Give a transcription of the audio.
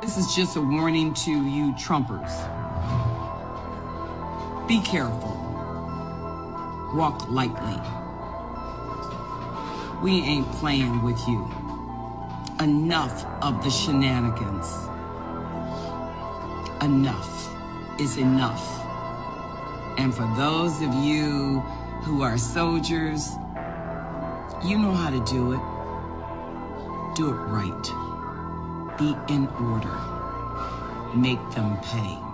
This is just a warning to you Trumpers. Be careful. Walk lightly. We ain't playing with you. Enough of the shenanigans. Enough is enough. And for those of you who are soldiers, you know how to do it. Do it right. Be in order. Make them pay.